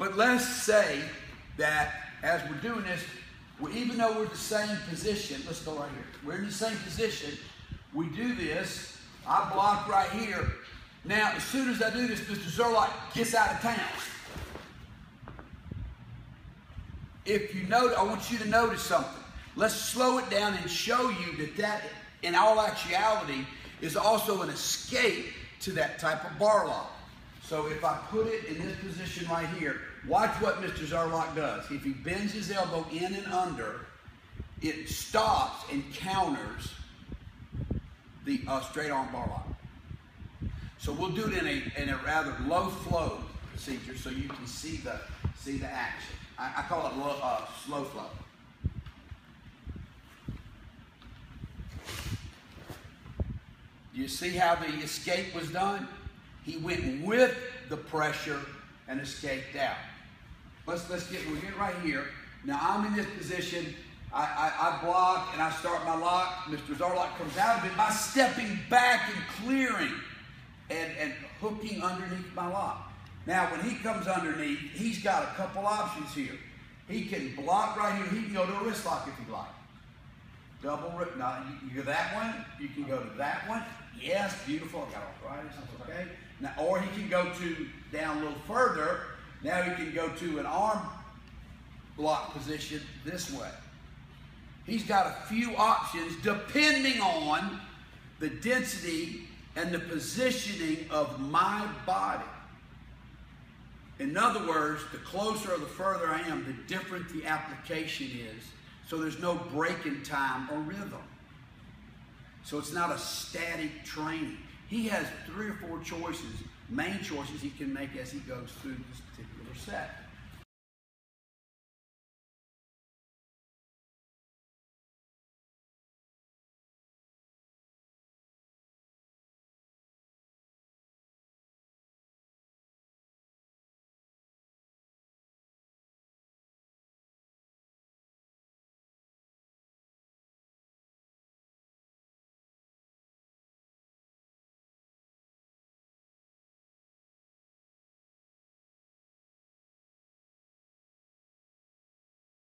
But let's say that as we're doing this, we, even though we're the same position, let's go right here. We're in the same position. We do this. I block right here. Now, as soon as I do this, Mr. Zerlock gets out of town. If you note, I want you to notice something. Let's slow it down and show you that that, in all actuality, is also an escape to that type of bar lock. So if I put it in this position right here, watch what Mr. Zerlock does. If he bends his elbow in and under, it stops and counters the uh, straight arm bar lock. So we'll do it in a, in a rather low flow procedure so you can see the, see the action. I, I call it low, uh, slow flow. You see how the escape was done? He went with the pressure and escaped out. Let's, let's get, we're getting right here. Now I'm in this position. I, I, I block and I start my lock. Mr. Zerlock comes out of it by stepping back and clearing and, and hooking underneath my lock. Now, when he comes underneath, he's got a couple options here. He can block right here. He can go to a wrist lock if he'd like. Double wrist. Now, you go that one. You can go to that one. Yes, beautiful. I got arthritis. That's okay. Now, or he can go to down a little further. Now he can go to an arm block position this way. He's got a few options depending on the density and the positioning of my body. In other words, the closer or the further I am, the different the application is. So there's no break in time or rhythm. So it's not a static training. He has three or four choices, main choices he can make as he goes through this particular set.